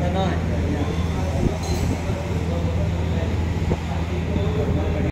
धन्यवाद